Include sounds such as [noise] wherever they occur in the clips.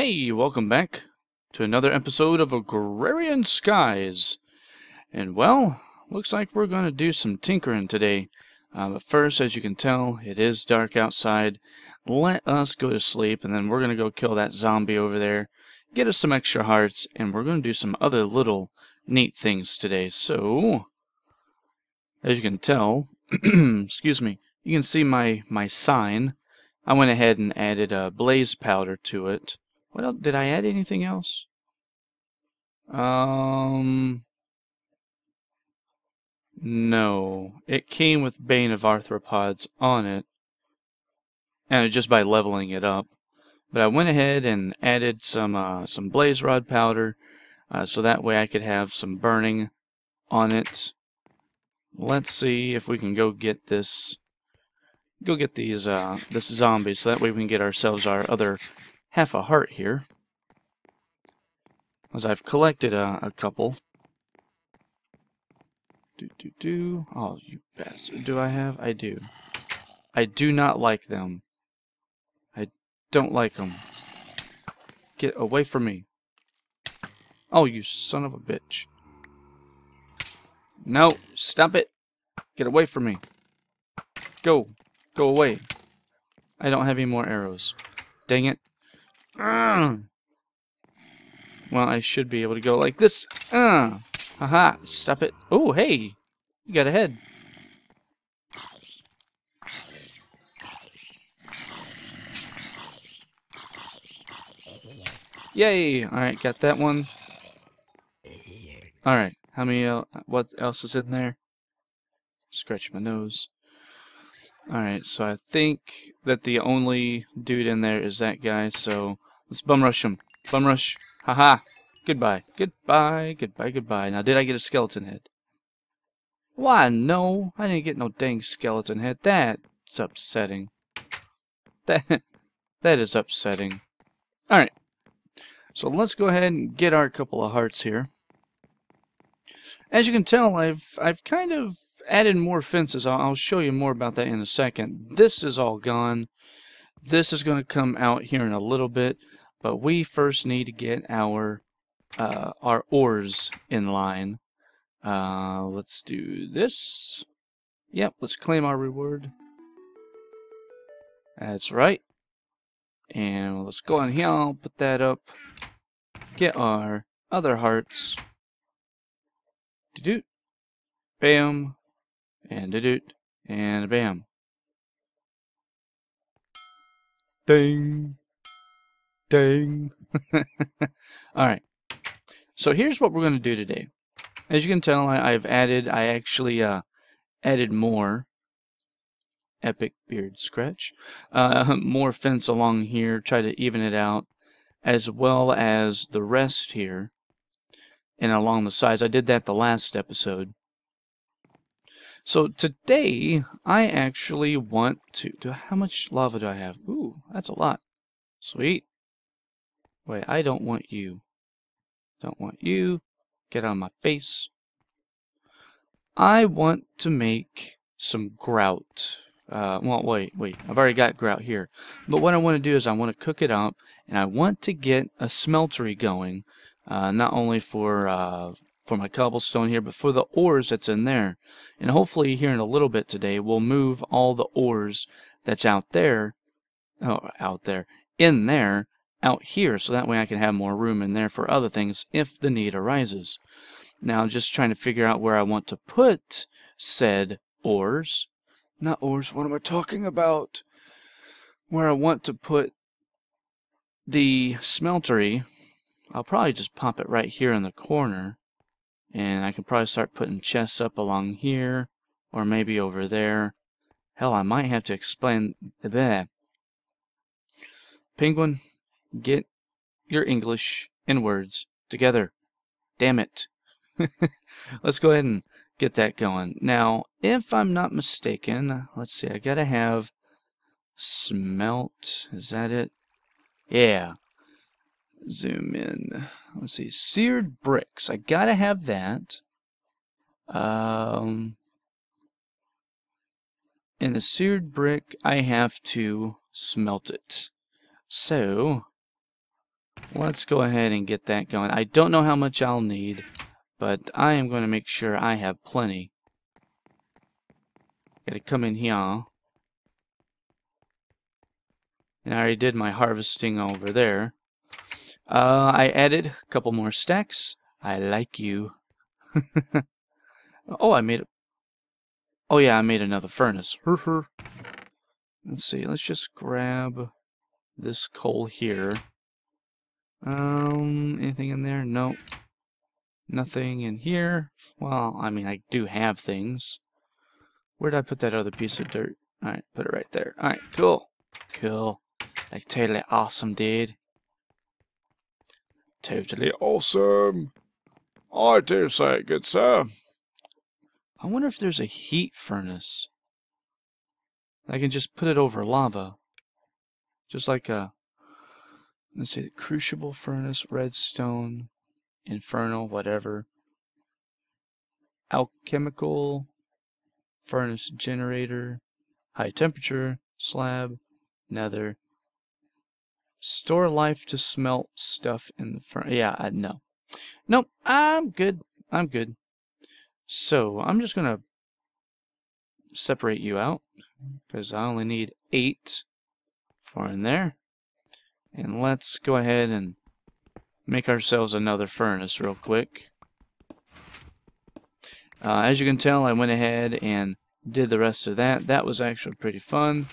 Hey, welcome back to another episode of Agrarian Skies. And well, looks like we're going to do some tinkering today. Uh, but first, as you can tell, it is dark outside. Let us go to sleep, and then we're going to go kill that zombie over there, get us some extra hearts, and we're going to do some other little neat things today. So, as you can tell, [clears throat] excuse me, you can see my, my sign. I went ahead and added a blaze powder to it. What else? Did I add anything else? Um, no. It came with Bane of Arthropods on it, and just by leveling it up. But I went ahead and added some uh, some blaze rod powder, uh, so that way I could have some burning on it. Let's see if we can go get this, go get these uh, this zombie, so that way we can get ourselves our other half a heart here. As I've collected a, a couple. Do do do. Oh, you bastard! Do I have? I do. I do not like them. I don't like them. Get away from me. Oh, you son of a bitch. No, stop it. Get away from me. Go. Go away. I don't have any more arrows. Dang it. Well, I should be able to go like this. Uh, haha, stop it. Oh, hey, you got a head. Yay! Alright, got that one. Alright, how many, uh, what else is in there? Scratch my nose. Alright, so I think that the only dude in there is that guy, so let's bum rush him. Bum rush. Haha. Goodbye. Goodbye. Goodbye. Goodbye. Now, did I get a skeleton head? Why, no. I didn't get no dang skeleton head. That's upsetting. That, that is upsetting. Alright. So let's go ahead and get our couple of hearts here. As you can tell, I've I've kind of added more fences. I'll, I'll show you more about that in a second. This is all gone. This is going to come out here in a little bit, but we first need to get our uh, our ores in line. Uh, let's do this. Yep, let's claim our reward. That's right. And let's go on here, I'll put that up. Get our other hearts. Do-do. Bam. And do-do. And bam. Ding. Ding. [laughs] Alright. So here's what we're going to do today. As you can tell, I, have added, I actually uh, added more epic beard scratch. Uh, [laughs] more fence along here, try to even it out, as well as the rest here and along the sides. I did that the last episode. So today, I actually want to... Do, how much lava do I have? Ooh, that's a lot. Sweet. Wait, I don't want you. Don't want you. Get out of my face. I want to make some grout. Uh, well, wait, wait. I've already got grout here. But what I want to do is I want to cook it up, and I want to get a smeltery going, uh, not only for uh, for my cobblestone here, but for the ores that's in there. And hopefully here in a little bit today, we'll move all the ores that's out there, oh, out there, in there, out here, so that way I can have more room in there for other things if the need arises. Now, just trying to figure out where I want to put said ores. Not ores, what am I talking about? Where I want to put the smeltery. I'll probably just pop it right here in the corner. And I can probably start putting chests up along here, or maybe over there. Hell, I might have to explain that. Penguin, get your English and words together. Damn it. [laughs] Let's go ahead and get that going. Now, if I'm not mistaken, let's see, I gotta have smelt. Is that it? Yeah. Zoom in let's see, seared bricks. I gotta have that. Um, in the seared brick, I have to smelt it. So, let's go ahead and get that going. I don't know how much I'll need, but I am going to make sure I have plenty. Gotta come in here. And I already did my harvesting over there. Uh, I added a couple more stacks. I like you. [laughs] oh, I made it. Oh yeah, I made another furnace. Let's see, let's just grab this coal here. Um, anything in there? Nope. Nothing in here. Well, I mean, I do have things. Where did I put that other piece of dirt? Alright, put it right there. Alright, cool. Cool. Like, totally awesome, dude. Totally awesome. I do say, good sir. I wonder if there's a heat furnace. I can just put it over lava. Just like a, let's see, crucible furnace, redstone, infernal, whatever. Alchemical furnace generator, high temperature, slab, nether. Store life to smelt stuff in the furnace. Yeah, I know. Nope, I'm good. I'm good. So, I'm just going to separate you out because I only need eight for in there. And let's go ahead and make ourselves another furnace real quick. Uh, as you can tell, I went ahead and did the rest of that. That was actually pretty fun.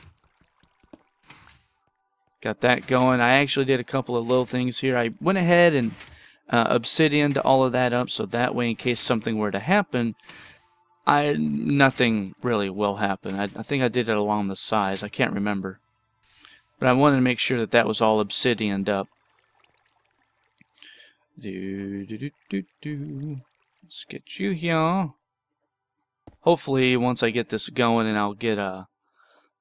Got that going. I actually did a couple of little things here. I went ahead and uh, all of that up so that way in case something were to happen, I nothing really will happen. I, I think I did it along the sides. I can't remember. But I wanted to make sure that that was all obsidianed up. Do, do, do, do, do. Let's get you here. Hopefully, once I get this going and I'll get a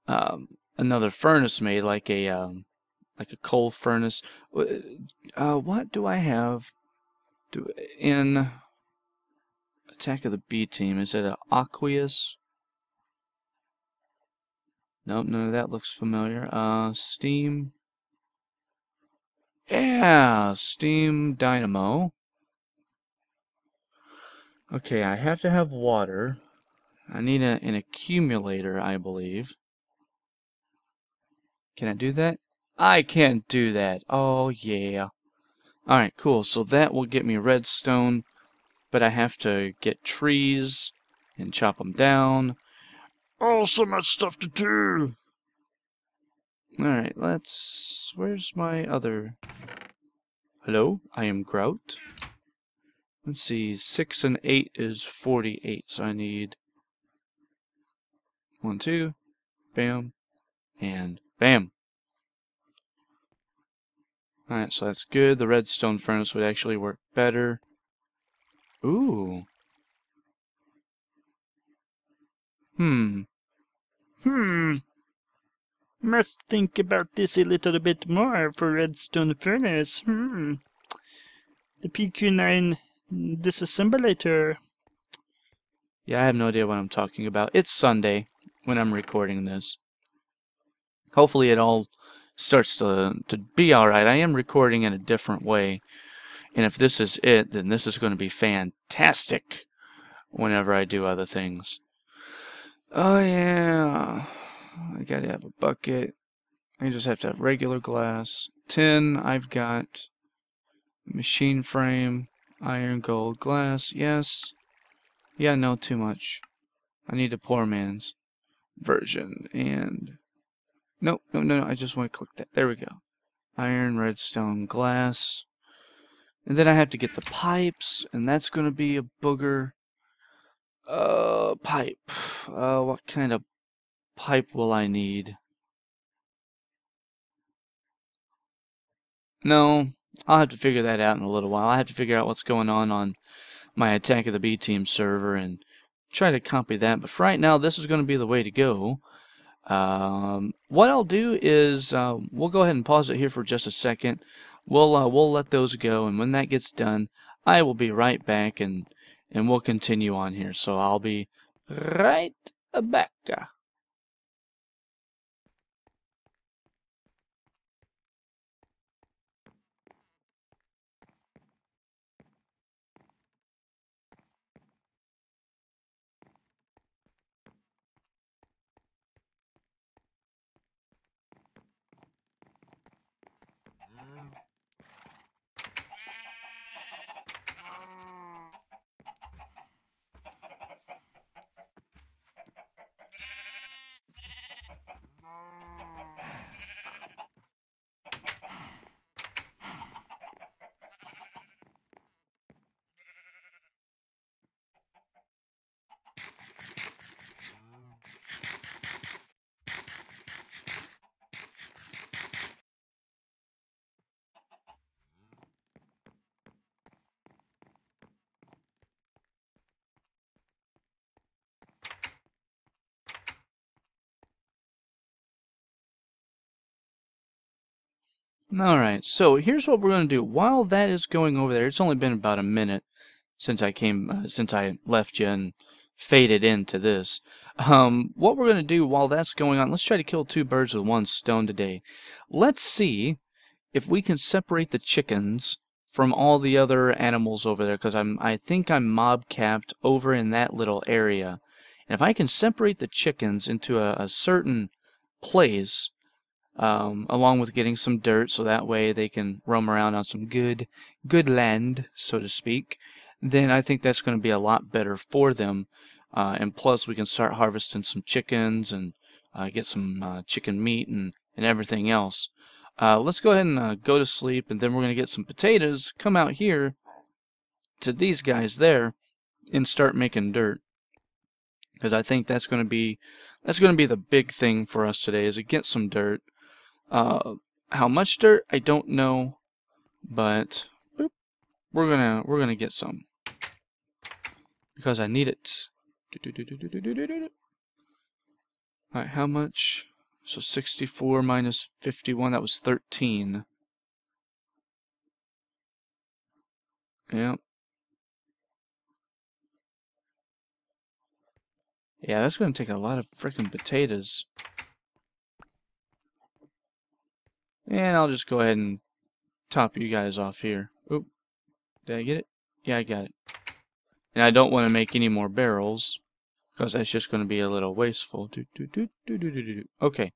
um, another furnace made, like a um, like a coal furnace. Uh, what do I have do in Attack of the B Team? Is it an Aqueous? Nope, none of that looks familiar. Uh, Steam. Yeah, Steam Dynamo. Okay, I have to have water. I need a, an accumulator, I believe. Can I do that? I can't do that. Oh, yeah. Alright, cool. So that will get me redstone, but I have to get trees and chop them down. Oh, so much stuff to do! Alright, let's... Where's my other... Hello? I am Grout. Let's see, 6 and 8 is 48, so I need... 1, 2, bam, and bam. Alright, so that's good. The redstone furnace would actually work better. Ooh. Hmm. Hmm. Must think about this a little bit more for redstone furnace. Hmm. The PQ9 disassemblator. Yeah, I have no idea what I'm talking about. It's Sunday when I'm recording this. Hopefully it all starts to, to be alright. I am recording in a different way. And if this is it, then this is going to be fantastic whenever I do other things. Oh yeah, I gotta have a bucket. I just have to have regular glass. Tin, I've got machine frame, iron, gold, glass, yes. Yeah, no, too much. I need a poor man's version, and Nope, no, no, no, I just want to click that. There we go. Iron, redstone, glass. And then I have to get the pipes, and that's going to be a booger. Uh, pipe. Uh, what kind of pipe will I need? No, I'll have to figure that out in a little while. I have to figure out what's going on on my Attack of the B Team server and try to copy that. But for right now, this is going to be the way to go. Um, what I'll do is uh, we'll go ahead and pause it here for just a second. We'll uh, we'll let those go, and when that gets done, I will be right back, and and we'll continue on here. So I'll be right back. Alright, so here's what we're going to do. While that is going over there, it's only been about a minute since I came, uh, since I left you and faded into this. Um, what we're going to do while that's going on, let's try to kill two birds with one stone today. Let's see if we can separate the chickens from all the other animals over there, because I'm, I think I'm mob capped over in that little area. And if I can separate the chickens into a, a certain place, um, along with getting some dirt so that way they can roam around on some good good land so to speak then I think that's going to be a lot better for them uh, and plus we can start harvesting some chickens and uh, get some uh, chicken meat and, and everything else. Uh, let's go ahead and uh, go to sleep and then we're going to get some potatoes come out here to these guys there and start making dirt. Because I think that's going to be that's going to be the big thing for us today is to get some dirt uh, how much dirt? I don't know, but boop, we're gonna we're gonna get some because I need it. All right, how much? So 64 minus 51, that was 13. Yeah. Yeah, that's going to take a lot of freaking potatoes. And I'll just go ahead and top you guys off here. Oop. Did I get it? Yeah, I got it. And I don't want to make any more barrels because that's just going to be a little wasteful. Do, do, do, do, do, do, do. Okay.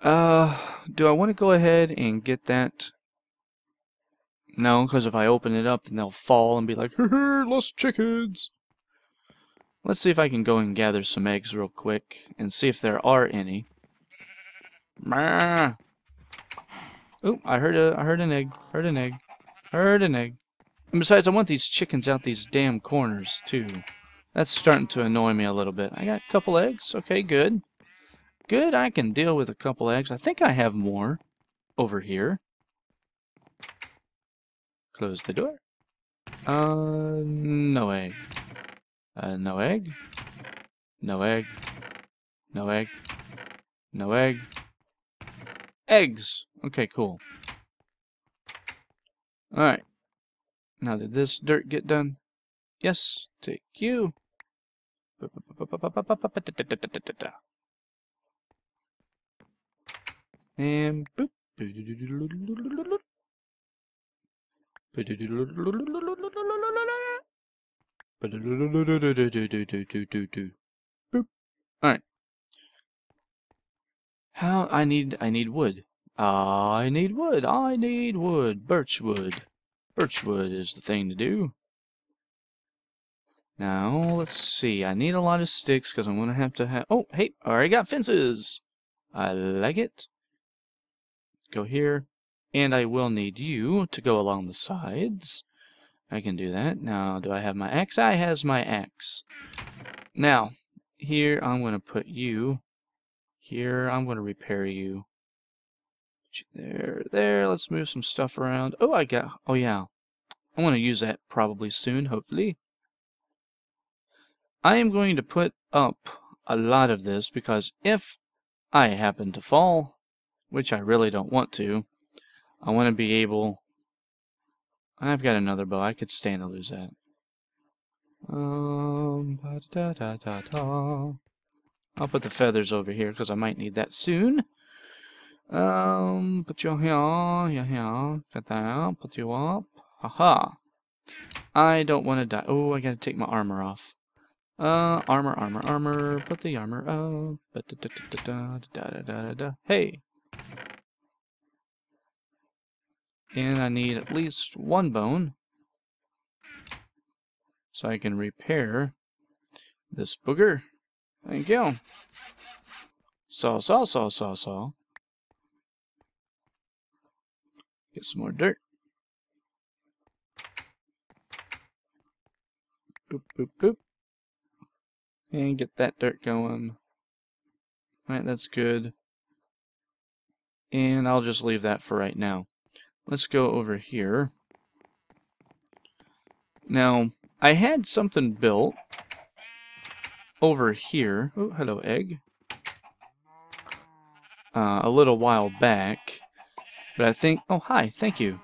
Uh, do I want to go ahead and get that? No, because if I open it up, then they'll fall and be like, lost chickens. Let's see if I can go and gather some eggs real quick and see if there are any. Oh, I heard a I heard an egg. Heard an egg. Heard an egg. And besides, I want these chickens out these damn corners, too. That's starting to annoy me a little bit. I got a couple eggs. Okay, good. Good, I can deal with a couple eggs. I think I have more over here. Close the door. Uh, no egg. Uh, no egg. No egg. No egg. No egg. Eggs! Okay, cool. Alright. Now did this dirt get done? Yes, take you. And boop. Alright. How I need I need wood. I need wood. I need wood. Birch wood. Birch wood is the thing to do. Now, let's see. I need a lot of sticks because I'm going to have to have... Oh, hey, I already got fences. I like it. Go here. And I will need you to go along the sides. I can do that. Now, do I have my axe? I has my axe. Now, here I'm going to put you here, I'm going to repair you. There, there. Let's move some stuff around. Oh, I got. Oh, yeah. I'm going to use that probably soon, hopefully. I am going to put up a lot of this because if I happen to fall, which I really don't want to, I want to be able. I've got another bow. I could stand to lose that. Um, da da da da. I'll put the feathers over here because I might need that soon. Um, put you here, yeah, here, got that, put you up. Haha. I don't want to die. Oh, I gotta take my armor off. Uh, armor, armor, armor, put the armor up. Da da da da da da da da da. Hey! And I need at least one bone. So I can repair this booger. Thank you. Saw, saw, saw, saw, saw. Get some more dirt. Boop, boop, boop. And get that dirt going. Alright, that's good. And I'll just leave that for right now. Let's go over here. Now, I had something built over here. Oh, hello, egg. Uh, a little while back. But I think... Oh, hi. Thank you.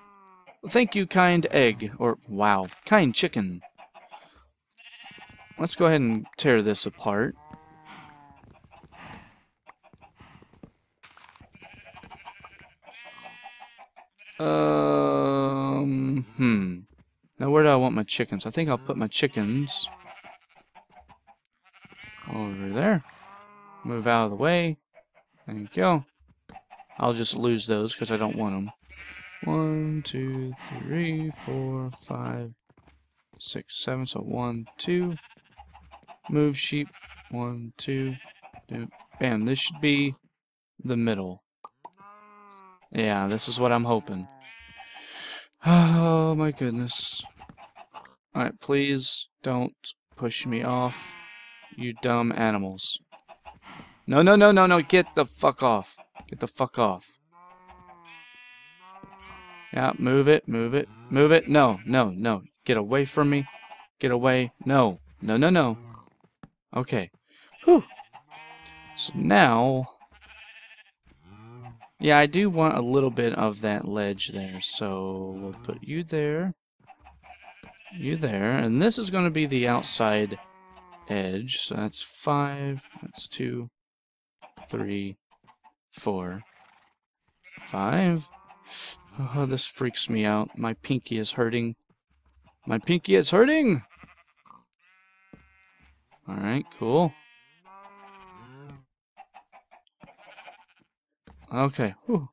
Thank you, kind egg. Or, wow, kind chicken. Let's go ahead and tear this apart. Um, hmm. Now where do I want my chickens? I think I'll put my chickens over there. Move out of the way. There you go. I'll just lose those because I don't want them. One, two, three, four, five, six, seven. So one, two. Move sheep. One, two. Bam. This should be the middle. Yeah, this is what I'm hoping. [sighs] Oh my goodness. Alright, please don't push me off, you dumb animals. No, no, no, no, no, get the fuck off. Get the fuck off. Yeah, move it, move it, move it. No, no, no. Get away from me. Get away. No, no, no, no. Okay. Whew. So now... Yeah, I do want a little bit of that ledge there, so we'll put you there. You there, and this is going to be the outside edge, so that's five, that's two, three, four, five. Oh, this freaks me out. My pinky is hurting. My pinky is hurting! Alright, cool. Okay. Whew.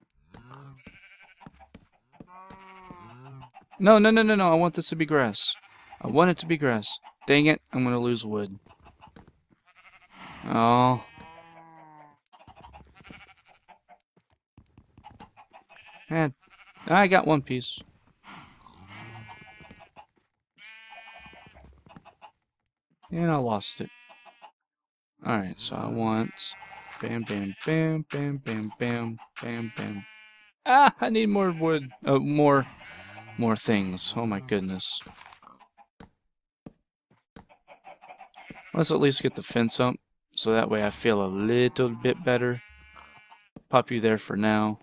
No, no, no, no, no. I want this to be grass. I want it to be grass. Dang it. I'm to lose wood. Oh. Man, I got one piece. And I lost it. Alright, so I want Bam, bam, bam, bam, bam, bam, bam, bam. Ah, I need more wood. Uh, more, more things. Oh my goodness. Let's at least get the fence up, so that way I feel a little bit better. Pop you there for now.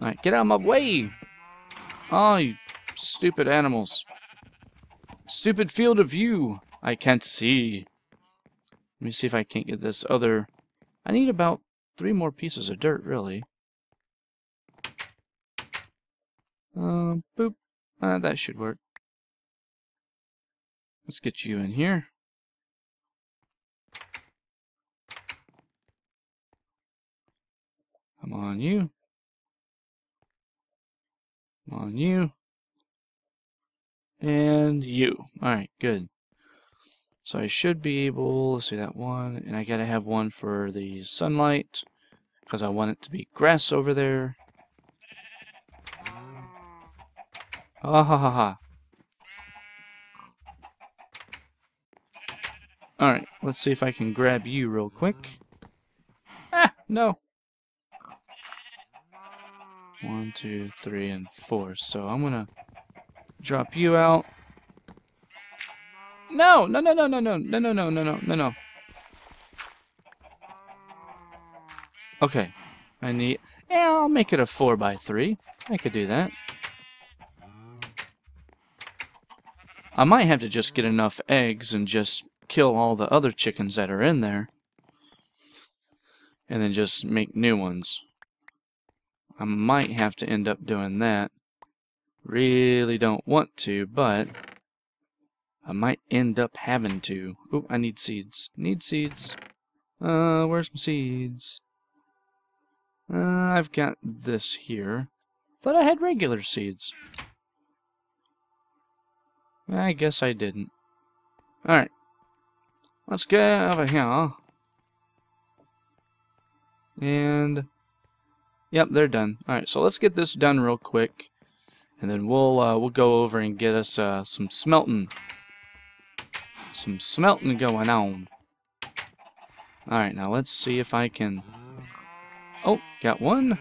Alright, get out of my way! Oh, you stupid animals. Stupid field of view! I can't see. Let me see if I can't get this other... I need about three more pieces of dirt, really. Um, boop. Uh, that should work. Let's get you in here. Come on, you. Come on, you. And you. Alright, good. So I should be able to see that one, and I gotta have one for the sunlight, because I want it to be grass over there. Ah ha ha ha. Alright, let's see if I can grab you real quick. Ah, no. One, two, three, and four. So I'm gonna drop you out. No, no, no, no, no, no, no, no, no, no, no, no, no. Okay. I need... Yeah, I'll make it a 4 by 3 I could do that. I might have to just get enough eggs and just kill all the other chickens that are in there. And then just make new ones. I might have to end up doing that. Really don't want to, but... I might end up having to. Oh, I need seeds. Need seeds. Uh, where's some seeds? Uh, I've got this here. Thought I had regular seeds. I guess I didn't. Alright. Let's get over here. And... Yep, they're done. Alright, so let's get this done real quick. And then we'll uh, we'll go over and get us uh, some smelting some smelting going on. Alright, now let's see if I can... Oh, got one.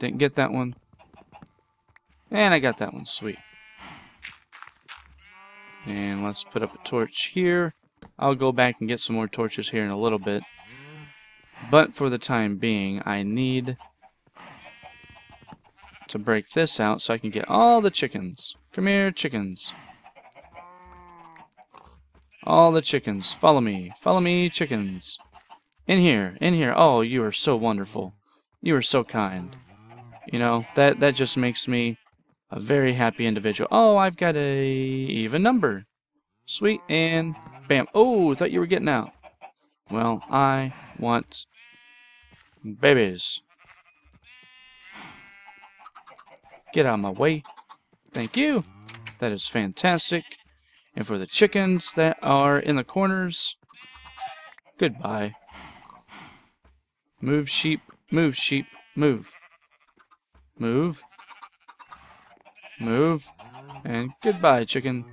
Didn't get that one. And I got that one. Sweet. And let's put up a torch here. I'll go back and get some more torches here in a little bit. But for the time being, I need to break this out so I can get all the chickens. Come here, chickens. All the chickens. Follow me. Follow me, chickens. In here. In here. Oh, you are so wonderful. You are so kind. You know, that, that just makes me a very happy individual. Oh, I've got a even number. Sweet, and bam. Oh, I thought you were getting out. Well, I want babies. Get out of my way. Thank you. That is fantastic. And for the chickens that are in the corners, goodbye. Move sheep, move sheep, move. Move. Move. And goodbye, chicken.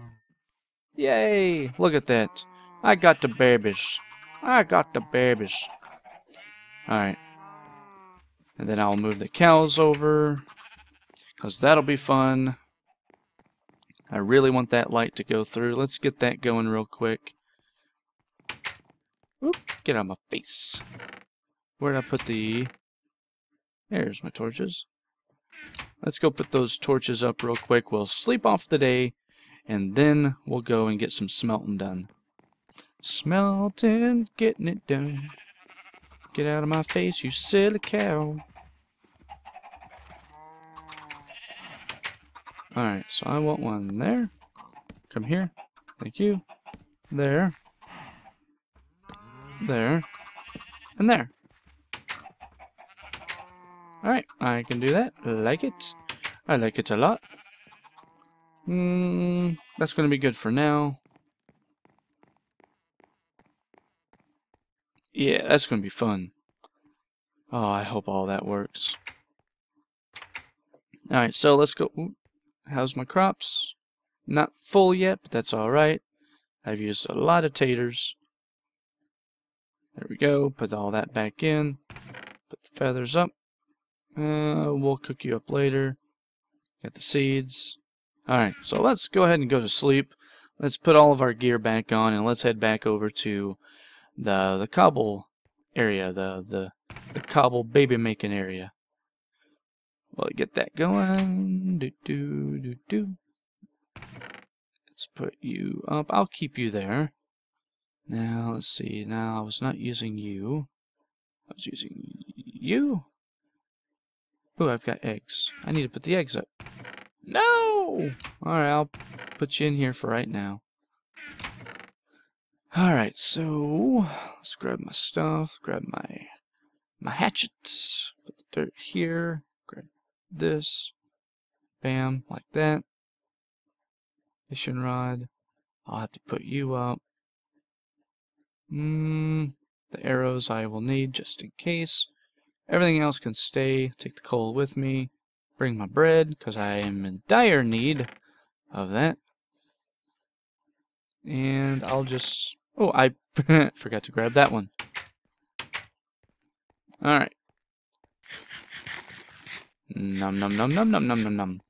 Yay! Look at that. I got the babies. I got the babies. Alright. And then I'll move the cows over. Because that'll be fun. I really want that light to go through. Let's get that going real quick. Oop, get out of my face. Where'd I put the... There's my torches. Let's go put those torches up real quick. We'll sleep off the day, and then we'll go and get some smelting done. Smelting, getting it done. Get out of my face, you silly cow. Alright, so I want one there. Come here. Thank you. There. There. And there. Alright, I can do that. Like it. I like it a lot. Mm, that's going to be good for now. Yeah, that's going to be fun. Oh, I hope all that works. Alright, so let's go. How's my crops? Not full yet, but that's alright. I've used a lot of taters. There we go. Put all that back in. Put the feathers up. Uh, we'll cook you up later. Got the seeds. Alright, so let's go ahead and go to sleep. Let's put all of our gear back on and let's head back over to the the cobble area, the the the cobble baby making area. Well, get that going. Do do do do. Let's put you up. I'll keep you there. Now let's see. Now I was not using you. I was using you. Oh, I've got eggs. I need to put the eggs up. No! Alright, I'll put you in here for right now. Alright, so let's grab my stuff, grab my my hatchets, put the dirt here, grab this, bam, like that. Fishing rod. I'll have to put you up. Mmm, the arrows I will need just in case. Everything else can stay. Take the coal with me. Bring my bread, because I am in dire need of that. And I'll just... Oh, I [laughs] forgot to grab that one. Alright. Num num num num num num num num.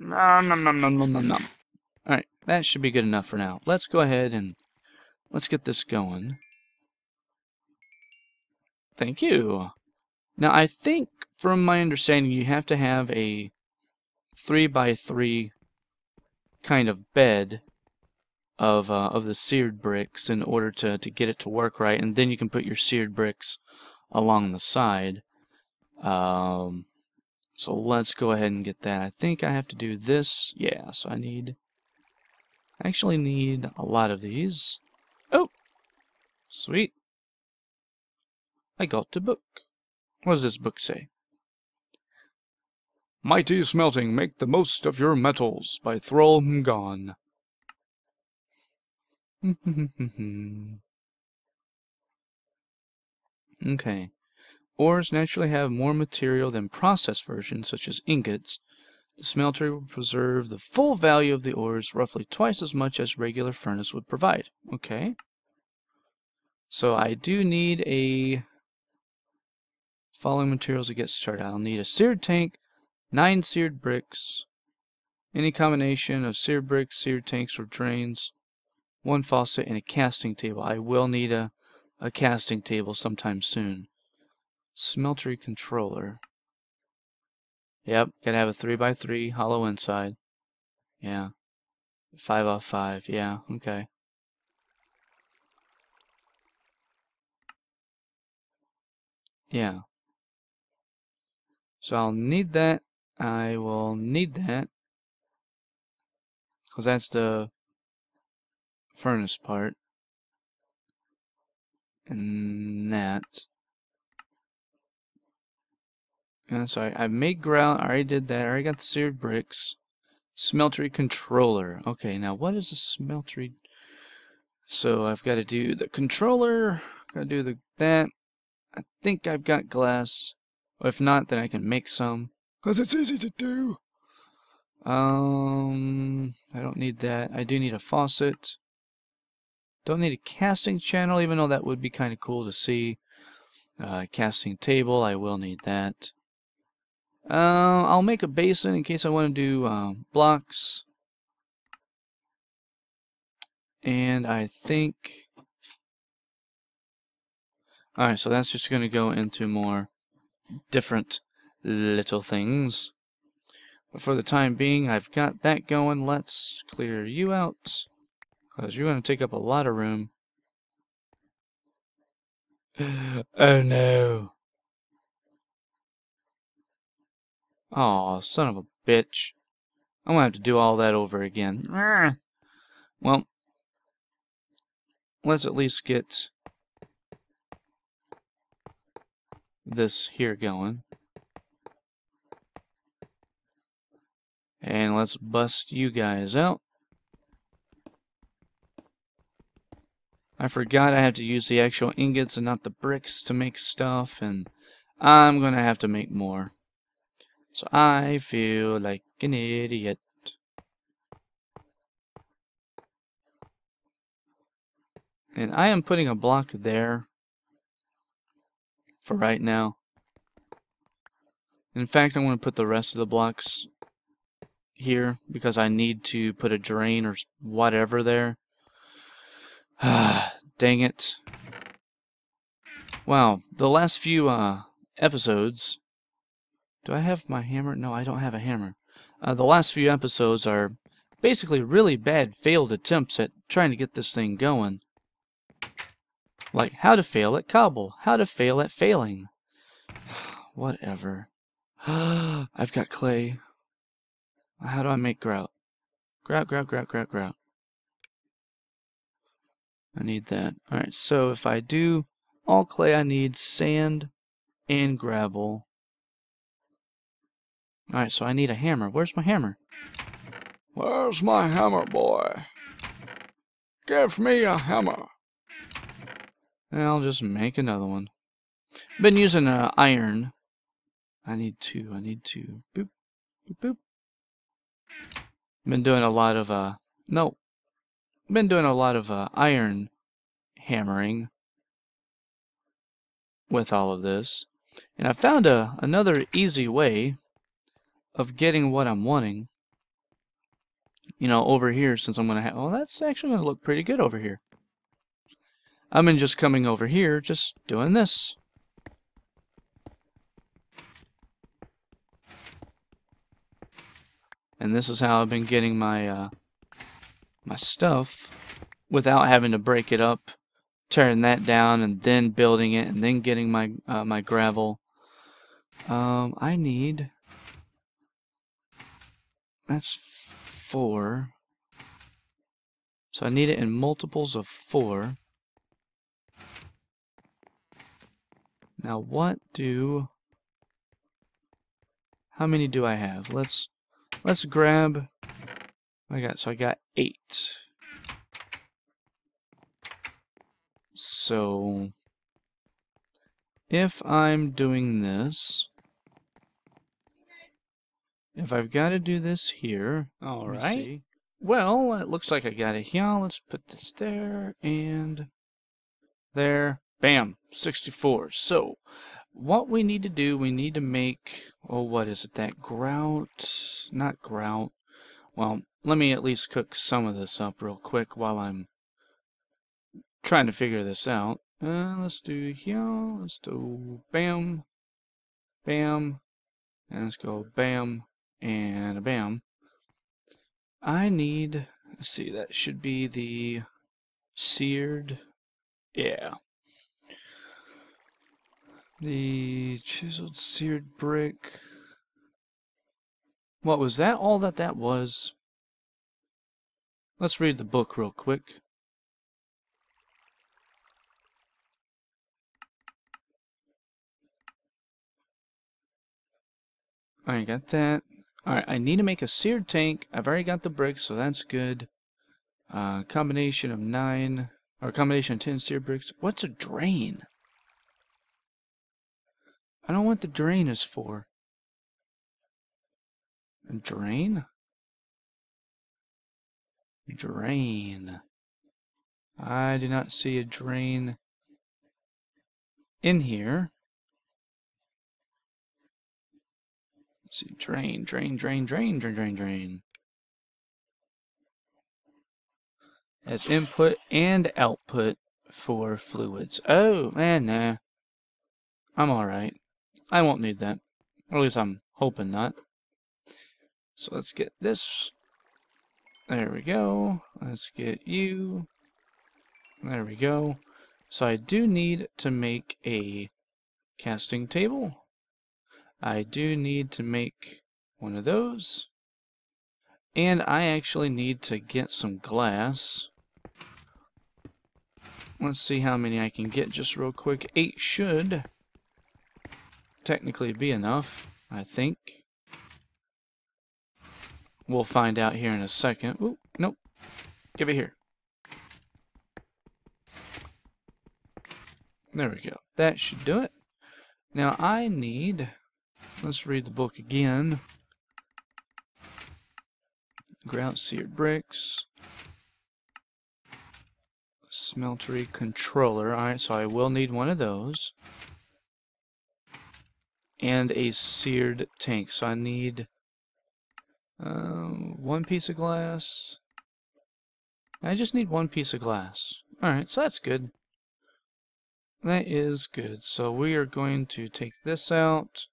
Nom nom nom nom nom nom nom. Alright, that should be good enough for now. Let's go ahead and let's get this going. Thank you. Now, I think, from my understanding, you have to have a 3 by 3 kind of bed of uh, of the seared bricks in order to, to get it to work right, and then you can put your seared bricks along the side. Um, so let's go ahead and get that. I think I have to do this. Yeah, so I need... I actually need a lot of these. Oh! Sweet. I got the book. What does this book say? Mighty Smelting, Make the Most of Your Metals by Thruul M'Gon. [laughs] okay. Ores naturally have more material than processed versions, such as ingots. The smelter will preserve the full value of the ores, roughly twice as much as regular furnace would provide. Okay. So I do need a Following materials to get started. I'll need a seared tank, nine seared bricks, any combination of seared bricks, seared tanks, or drains, one faucet, and a casting table. I will need a, a casting table sometime soon. Smeltery controller. Yep, gotta have a 3 by 3 hollow inside. Yeah. 5 off 5, yeah, okay. Yeah. So I'll need that. I will need that. Because that's the furnace part. And that. And so I, I made grout. I already did that. I already got the seared bricks. Smeltery controller. Okay, now what is a smeltery? So I've got to do the controller. Got to do the that. I think I've got glass. If not, then I can make some. Because it's easy to do. Um, I don't need that. I do need a faucet. Don't need a casting channel, even though that would be kind of cool to see. Uh, casting table, I will need that. Uh, I'll make a basin in case I want to do uh, blocks. And I think... Alright, so that's just going to go into more different little things. But for the time being, I've got that going. Let's clear you out. Because you're going to take up a lot of room. [gasps] oh no. Oh, son of a bitch. I'm going to have to do all that over again. Well, let's at least get this here going. And let's bust you guys out. I forgot I have to use the actual ingots and not the bricks to make stuff, and I'm going to have to make more. So I feel like an idiot. And I am putting a block there for right now. In fact, I'm going to put the rest of the blocks here because I need to put a drain or whatever there. [sighs] Dang it. Wow, the last few uh, episodes do I have my hammer? No, I don't have a hammer. Uh, the last few episodes are basically really bad failed attempts at trying to get this thing going. Like how to fail at cobble, how to fail at failing. [sighs] Whatever. [gasps] I've got clay. How do I make grout? Grout, grout, grout, grout, grout. I need that. Alright, so if I do all clay, I need sand and gravel. Alright, so I need a hammer. Where's my hammer? Where's my hammer, boy? Give me a hammer. And I'll just make another one. Been using uh, iron. I need two. I need two. Boop. Boop, boop. Been doing a lot of, uh, no. Been doing a lot of uh, iron hammering with all of this. And I found a, another easy way of getting what I'm wanting. You know, over here, since I'm going to have... Well, that's actually going to look pretty good over here. I'm in just coming over here, just doing this. And this is how I've been getting my uh, my stuff without having to break it up, tearing that down, and then building it, and then getting my uh, my gravel. Um, I need that's four. So I need it in multiples of four. Now what do... How many do I have? Let's let's grab I got so I got eight. So if I'm doing this if I've got to do this here, all right. Well, it looks like I got it here. Let's put this there and there. Bam, 64. So, what we need to do, we need to make, oh, what is it, that grout? Not grout. Well, let me at least cook some of this up real quick while I'm trying to figure this out. Uh, let's do here, let's do bam, bam, And let's go bam and a bam. I need, see, that should be the seared, yeah. The chiseled seared brick. What was that all that that was? Let's read the book real quick. Alright, got that. Alright, I need to make a seared tank. I've already got the bricks, so that's good. Uh, combination of nine, or combination of ten seared bricks. What's a drain? I don't know what the drain is for. Drain? Drain. I do not see a drain in here. Let's see, drain, drain, drain, drain, drain, drain, drain. As input and output for fluids. Oh, man, nah. I'm alright. I won't need that. Or at least I'm hoping not. So let's get this. There we go. Let's get you. There we go. So I do need to make a casting table. I do need to make one of those. And I actually need to get some glass. Let's see how many I can get just real quick. Eight should technically be enough, I think. We'll find out here in a second. Ooh, nope. Give it here. There we go. That should do it. Now I need Let's read the book again. Grout seared bricks. Smeltery controller. Alright, so I will need one of those. And a seared tank. So I need um, one piece of glass. I just need one piece of glass. Alright, so that's good. That is good. So we are going to take this out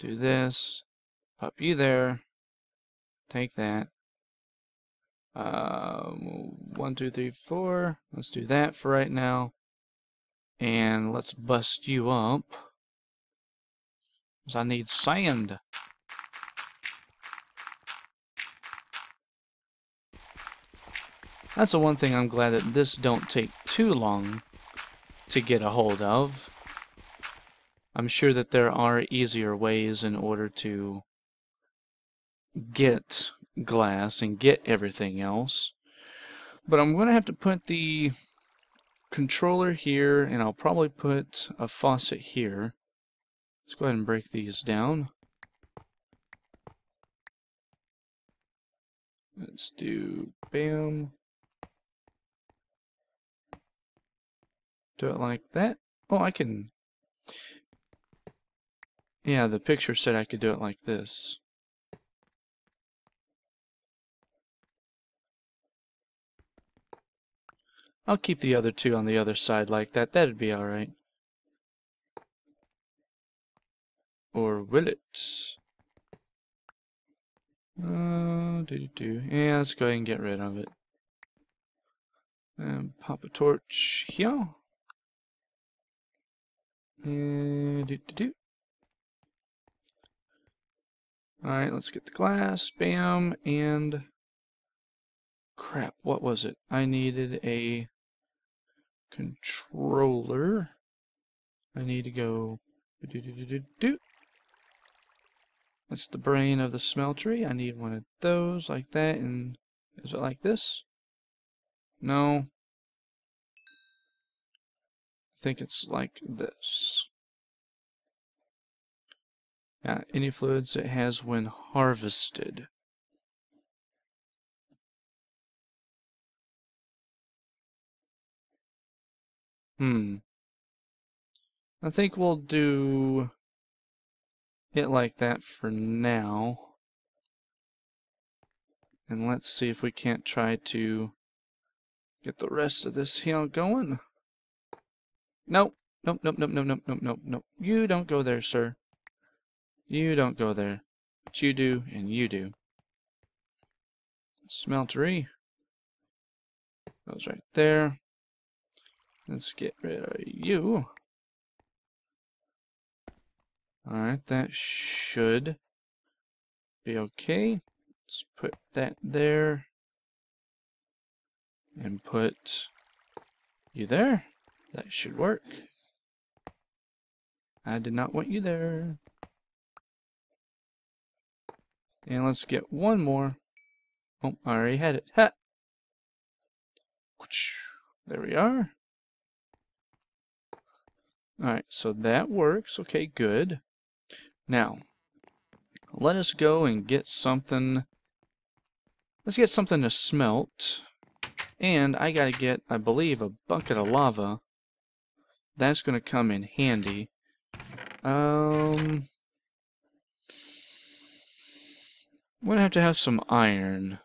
do this, pop you there, take that. Uh, one, two, three, four. Let's do that for right now. And let's bust you up. I need sand. That's the one thing I'm glad that this don't take too long to get a hold of. I'm sure that there are easier ways in order to get glass and get everything else. But I'm going to have to put the controller here, and I'll probably put a faucet here. Let's go ahead and break these down. Let's do bam. Do it like that. Oh, I can yeah, the picture said I could do it like this. I'll keep the other two on the other side like that. That'd be alright. Or will it? Uh, do do. Yeah, let's go ahead and get rid of it. And pop a torch here. And do do do. Alright, let's get the glass. Bam. And... Crap, what was it? I needed a controller. I need to go... Do, do, do, do, That's the brain of the smeltery. I need one of those like that. And is it like this? No. I think it's like this. Any fluids it has when harvested. Hmm. I think we'll do it like that for now. And let's see if we can't try to get the rest of this here going. Nope. Nope, nope, nope, nope, nope, nope, nope, nope. You don't go there, sir. You don't go there. But you do, and you do. Smeltery. Goes right there. Let's get rid of you. Alright, that should be okay. Let's put that there. And put you there. That should work. I did not want you there. And let's get one more. Oh, I already had it. Ha! There we are. Alright, so that works. Okay, good. Now, let us go and get something. Let's get something to smelt. And I gotta get, I believe, a bucket of lava. That's gonna come in handy. Um, I'm gonna have to have some iron.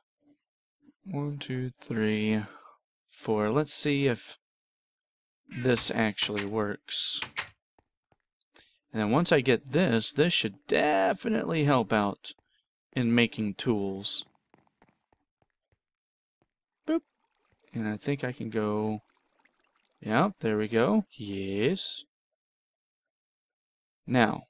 One, two, three, four. Let's see if this actually works. And then once I get this, this should definitely help out in making tools. Boop. And I think I can go... Yeah, there we go. Yes. Now.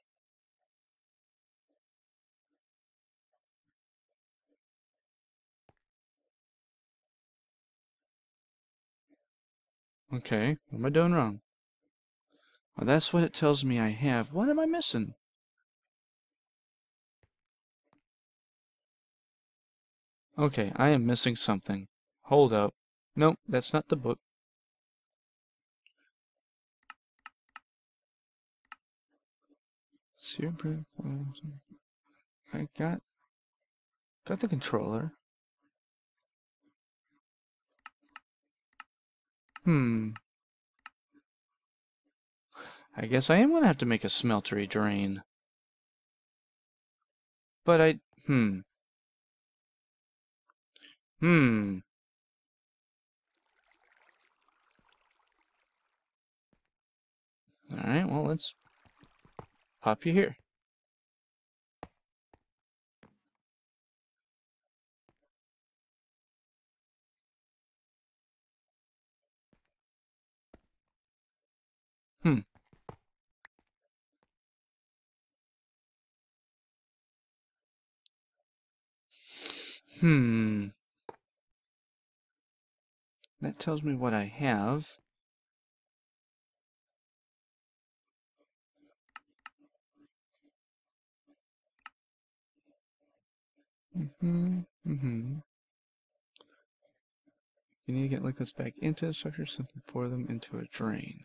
Okay, what am I doing wrong? Well, that's what it tells me I have. What am I missing? Okay, I am missing something. Hold up. Nope, that's not the book. I got got the controller. Hmm. I guess I am going to have to make a smeltery drain. But I... Hmm. Hmm. Alright, well, let's pop you here. Hmm. Hmm. That tells me what I have. Mm-hmm. Mm-hmm. You need to get liquids back into the structure, simply pour them into a drain.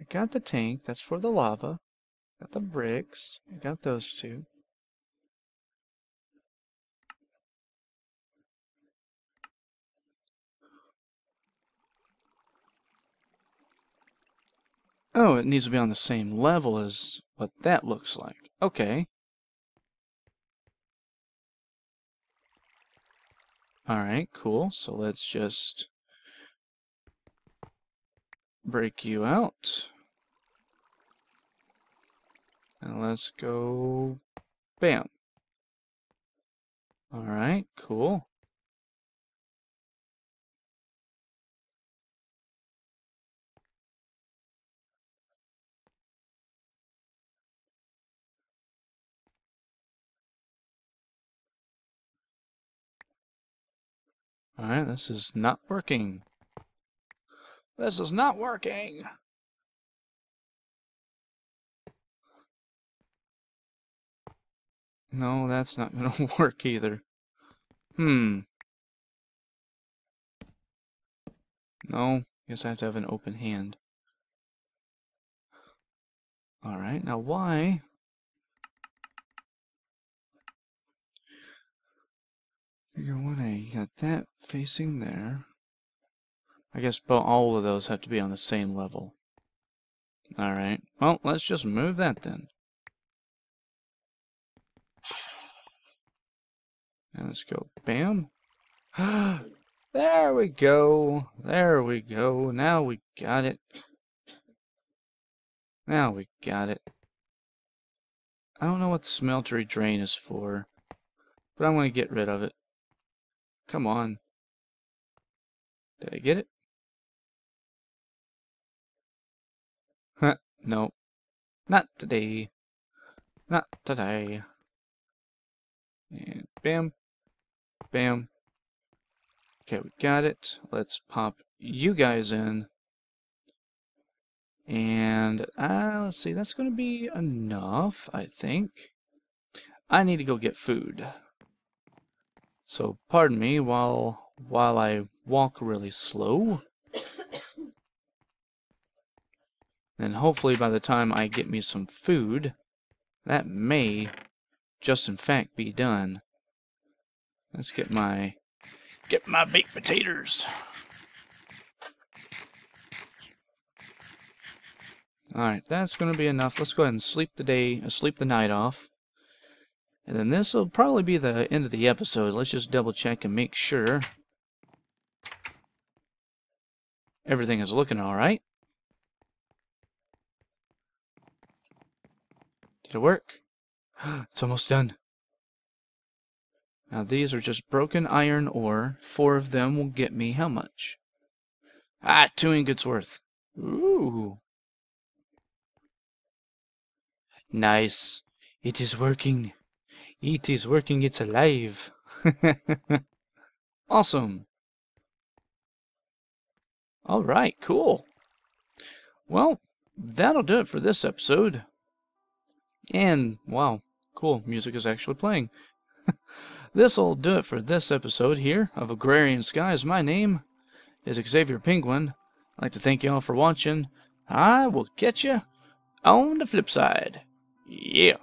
I got the tank, that's for the lava. Got the bricks, I got those two. Oh, it needs to be on the same level as what that looks like. Okay. Alright, cool. So let's just break you out. And let's go bam. Alright, cool. Alright, this is not working. This is not working! No, that's not gonna [laughs] work either. Hmm. No, guess I have to have an open hand. Alright, now why Figure 1A, you got that facing there. I guess all of those have to be on the same level. Alright, well, let's just move that then. And let's go bam. [gasps] there we go. There we go. Now we got it. Now we got it. I don't know what the smeltery drain is for, but I'm going to get rid of it. Come on. Did I get it? Huh, no. Not today. Not today. And bam. Bam. Okay, we got it. Let's pop you guys in. And uh, let's see, that's going to be enough, I think. I need to go get food. So pardon me while while I walk really slow. And hopefully by the time I get me some food, that may just in fact be done. Let's get my get my baked potatoes. Alright, that's to be enough. Let's go ahead and sleep the day, uh, sleep the night off. And then this will probably be the end of the episode. Let's just double check and make sure everything is looking alright. Did it work? [gasps] it's almost done. Now these are just broken iron ore. Four of them will get me how much? Ah, two ingots worth. Ooh. Nice. It is working. It is working. It's alive. [laughs] awesome. All right, cool. Well, that'll do it for this episode. And, wow, cool, music is actually playing. [laughs] This'll do it for this episode here of Agrarian Skies. My name is Xavior Penguin. I'd like to thank you all for watching. I will catch you on the flip side. Yeah.